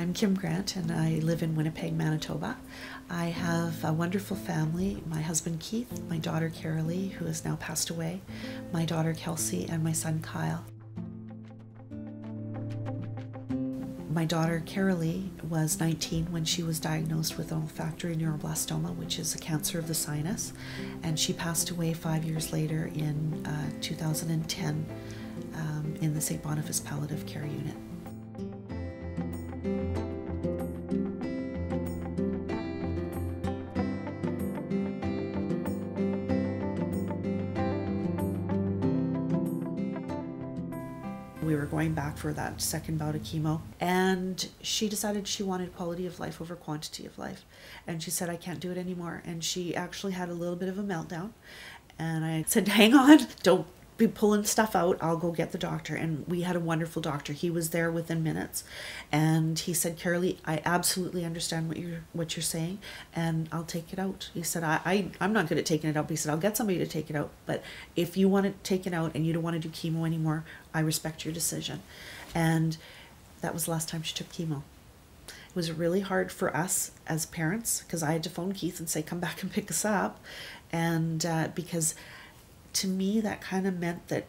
I'm Kim Grant and I live in Winnipeg, Manitoba. I have a wonderful family my husband Keith, my daughter Karalee, who has now passed away, my daughter Kelsey, and my son Kyle. My daughter Karalee was 19 when she was diagnosed with olfactory neuroblastoma, which is a cancer of the sinus, and she passed away five years later in uh, 2010 um, in the St. Boniface Palliative Care Unit. Were going back for that second bout of chemo and she decided she wanted quality of life over quantity of life and she said i can't do it anymore and she actually had a little bit of a meltdown and i said hang on don't be pulling stuff out. I'll go get the doctor. And we had a wonderful doctor. He was there within minutes. And he said, Karalee, I absolutely understand what you're what you're saying and I'll take it out. He said, I, I I'm not good at taking it out. He said, I'll get somebody to take it out. But if you want to take it taken out and you don't want to do chemo anymore, I respect your decision. And that was the last time she took chemo. It was really hard for us as parents because I had to phone Keith and say, come back and pick us up. And uh, because to me that kind of meant that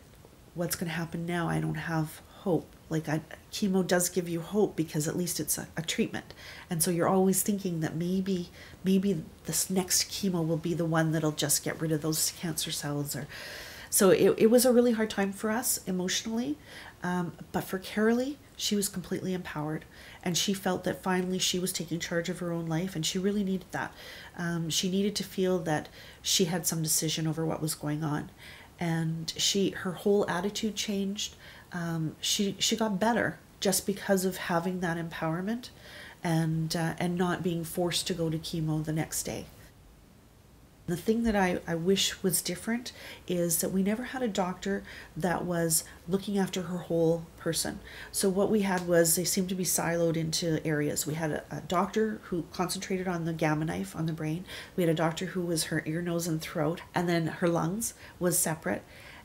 what's going to happen now i don't have hope like I, chemo does give you hope because at least it's a, a, treatment and so you're always thinking that maybe maybe this next chemo will be the one that'll just get rid of those cancer cells or so it, it was a really hard time for us emotionally um, but for Karalee she was completely empowered. And she felt that finally she was taking charge of her own life and she really needed that. Um, she needed to feel that she had some decision over what was going on. And she her whole attitude changed. Um, she she got better just because of having that empowerment and uh, and not being forced to go to chemo the next day the thing that I, I wish was different is that we never had a doctor that was looking after her whole person. So, what we had was they seemed to be siloed into areas. We had a, a doctor who concentrated on the gamma knife on the brain, we had a doctor who was her ear, nose, and throat, and then her lungs was separate.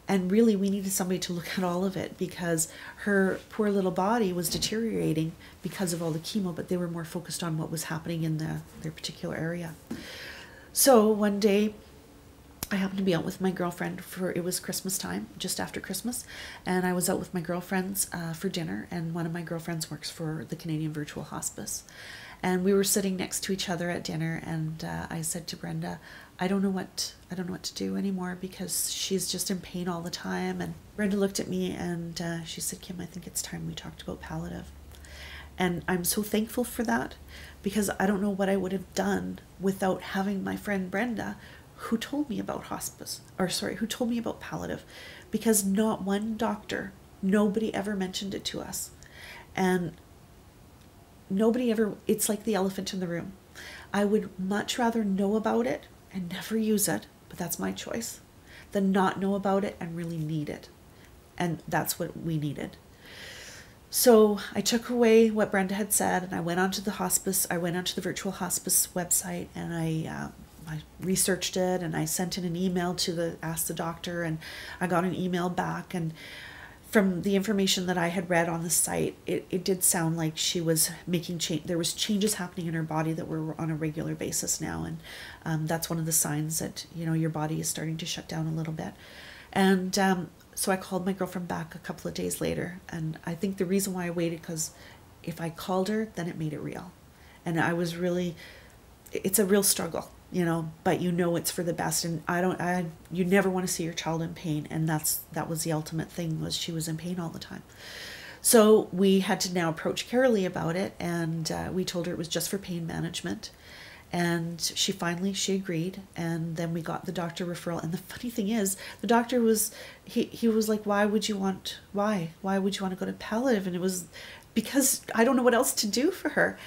And really, we needed somebody to look at all of it because her poor little body was deteriorating because of all the chemo, but they were more focused on what was happening in the, their particular area. So one day, I happened to be out with my girlfriend for it was Christmas time, just after Christmas, and I was out with my girlfriends uh, for dinner. And one of my girlfriends works for the Canadian Virtual Hospice, and we were sitting next to each other at dinner. And uh, I said to Brenda, "I don't know what I don't know what to do anymore because she's just in pain all the time." And Brenda looked at me and uh, she said, "Kim, I think it's time we talked about palliative." And I'm so thankful for that because I don't know what I would have done without having my friend Brenda who told me about hospice or sorry, who told me about palliative because not one doctor, nobody ever mentioned it to us. And nobody ever it's like the elephant in the room. I would much rather know about it and never use it, but that's my choice, than not know about it and really need it. And that's what we needed. So I took away what Brenda had said and I went onto the hospice. I went onto the virtual hospice website and I, uh, I researched it and I sent in an email to the asked the doctor and I got an email back and from the information that I had read on the site, it, it did sound like she was making change. There was changes happening in her body that were on a regular basis now, and um, that's one of the signs that you know your body is starting to shut down a little bit. And um, so I called my girlfriend back a couple of days later, and I think the reason why I waited because if I called her, then it made it real, and I was really, it's a real struggle, you know. But you know it's for the best, and I don't, I you never want to see your child in pain, and that's that was the ultimate thing was she was in pain all the time. So we had to now approach Karalee about it, and uh, we told her it was just for pain management and she finally she agreed and then we got the doctor referral. And the funny thing is the doctor was he he was like why would you want why? Why would you want to go to palliative? And it was because i don't know what else to do for her.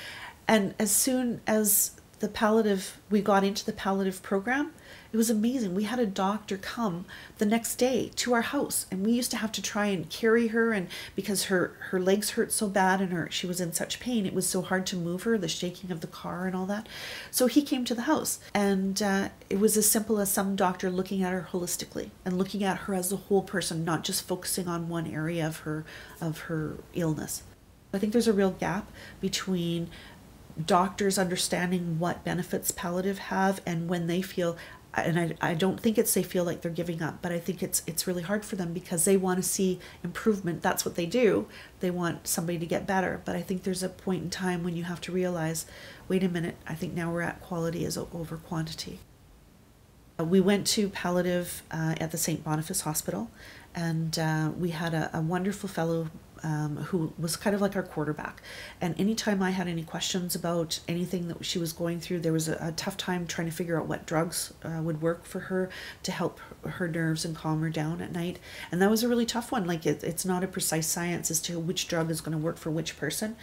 And as soon as the palliative we got into the palliative program it was amazing. We had a doctor come the next day to our house and we used to have to try and carry her and because her her legs hurt so bad and her she was in such pain it was so hard to move her the shaking of the car and all that. So he came to the house and uh, it was as simple as some doctor looking at her holistically and looking at her as a whole person not just focusing on one area of her of her illness. I think there's a real gap between doctors understanding what benefits palliative have and when they feel and I, I don't think it's they feel like they're giving up but i think it's it's really hard for them because they want to see improvement. That's what they do. They want somebody to get better. But i think there's a point in time when you have to realize wait a minute i think now we're at quality as over quantity. Uh, we went to palliative uh, at the st boniface hospital and uh, we had a, a wonderful fellow um, who was kind of like our quarterback. And anytime I had any questions about anything that she was going through, there was a, a tough time trying to figure out what drugs uh, would work for her to help her nerves and calm her down at night. And that was a really tough one. Like it, it's not a precise science as to which drug is going to work for which person.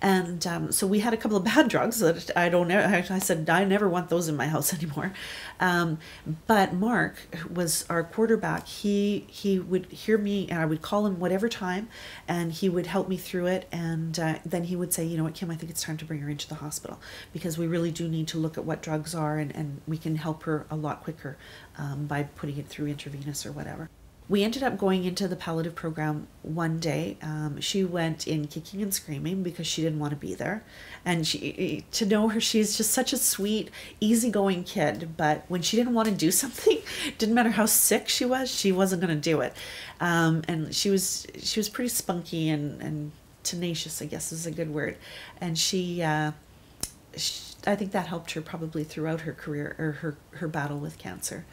And um, so we had a couple of bad drugs that I don't know. I said, I never want those in my house anymore. Um, but Mark was our quarterback. He, he would hear me and I would call him whatever time and and he would help me through it. And uh, then he would say, you know what, Kim, I think it's time to bring her into the hospital because we really do need to look at what drugs are and, and we can help her a lot quicker um, by putting it through intravenous or whatever we ended up going into the palliative program one day. Um, she went in kicking and screaming because she didn't want to be there. And she, to know her, she's just such a sweet, easygoing kid. But when she didn't want to do something, didn't matter how sick she was, she wasn't going to do it. Um, and she was she was pretty spunky and, and tenacious, I guess is a good word. And she, uh, she I think that helped her probably throughout her career or her, her battle with cancer.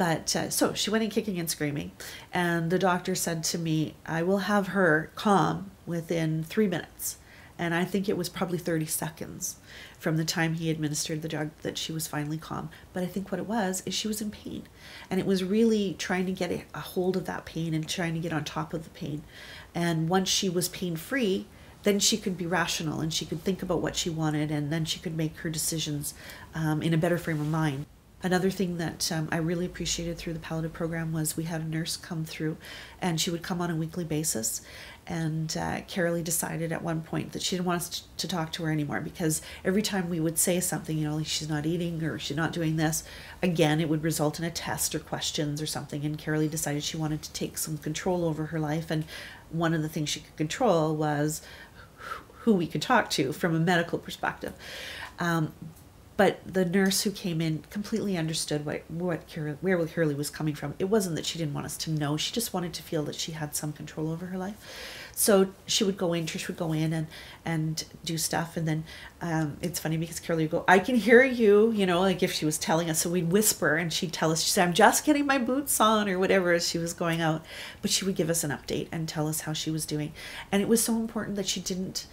But uh, so she went in kicking and screaming, and the doctor said to me, I will have her calm within three minutes. And I think it was probably 30 seconds from the time he administered the drug that she was finally calm. But I think what it was is she was in pain. And it was really trying to get a hold of that pain and trying to get on top of the pain. And once she was pain free, then she could be rational and she could think about what she wanted and then she could make her decisions um, in a better frame of mind. Another thing that um, I really appreciated through the palliative program was we had a nurse come through, and she would come on a weekly basis. And uh, Karalee decided at one point that she didn't want us to talk to her anymore because every time we would say something, you know, like she's not eating or she's not doing this, again, it would result in a test or questions or something. And Karalee decided she wanted to take some control over her life. And one of the things she could control was who we could talk to from a medical perspective. Um, but the nurse who came in completely understood what what Karalee, where Curly was coming from. It wasn't that she didn't want us to know; she just wanted to feel that she had some control over her life. So she would go in, Trish would go in and and do stuff, and then um, it's funny because Curly would go, "I can hear you," you know, like if she was telling us. So we'd whisper, and she'd tell us, she said, "I'm just getting my boots on," or whatever as she was going out. But she would give us an update and tell us how she was doing, and it was so important that she didn't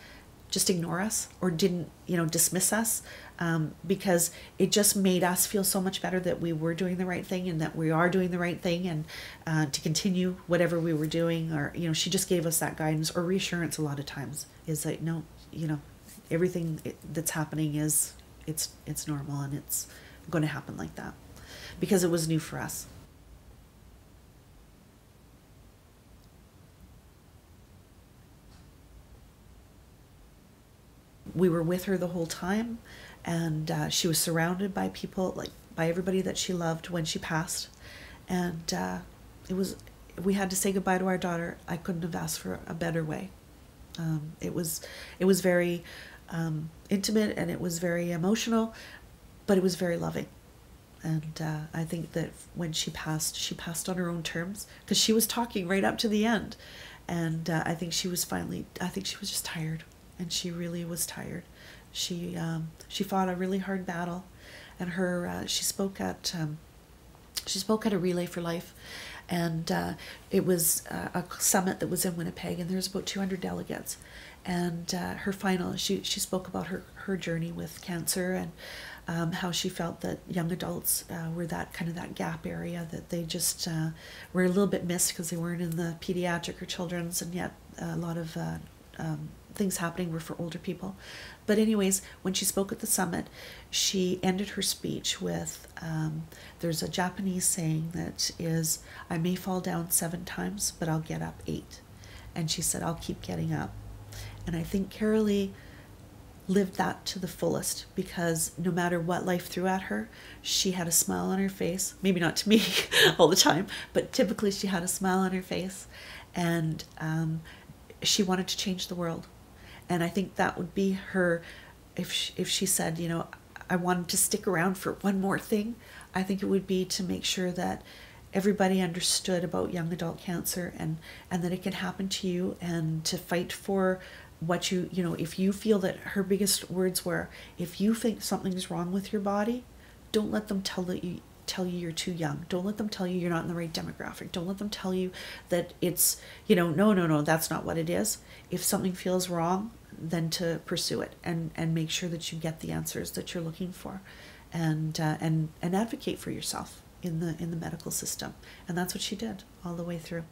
just ignore us or didn't you know dismiss us um, because it just made us feel so much better that we were doing the right thing and that we are doing the right thing and uh, to continue whatever we were doing or you know she just gave us that guidance or reassurance a lot of times is like no you know everything that's happening is it's it's normal and it's going to happen like that because it was new for us we were with her the whole time and uh, she was surrounded by people like by everybody that she loved when she passed. And uh, it was we had to say goodbye to our daughter. I couldn't have asked for a better way. Um, it was it was very um, intimate and it was very emotional but it was very loving. And uh, i think that when she passed she passed on her own terms because she was talking right up to the end. And uh, i think she was finally i think she was just tired and she really was tired she um, she fought a really hard battle, and her uh, she spoke at um, she spoke at a Relay for Life, and uh, it was uh, a summit that was in Winnipeg, and there was about 200 delegates. And uh, her final, she she spoke about her her journey with cancer and um, how she felt that young adults uh, were that kind of that gap area that they just uh, were a little bit missed because they weren't in the pediatric or children's, and yet a lot of um, things happening were for older people. But, anyways, when she spoke at the summit, she ended her speech with um, there's a Japanese saying that is, I may fall down seven times, but I'll get up eight. And she said, I'll keep getting up. And I think Karalee lived that to the fullest because no matter what life threw at her, she had a smile on her face. Maybe not to me all the time, but typically she had a smile on her face. And um, she wanted to change the world and I think that would be her if she, if she said, you know, I wanted to stick around for one more thing, I think it would be to make sure that everybody understood about young adult cancer and and that it can happen to you and to fight for what you you know if you feel that her biggest words were if you think something's wrong with your body don't let them tell that you tell you you're too young. Don't let them tell you you're not in the right demographic. Don't let them tell you that it's you know no no no that's not what it is. If something feels wrong then to pursue it and and make sure that you get the answers that you're looking for and uh, and and advocate for yourself in the in the medical system. And that's what she did all the way through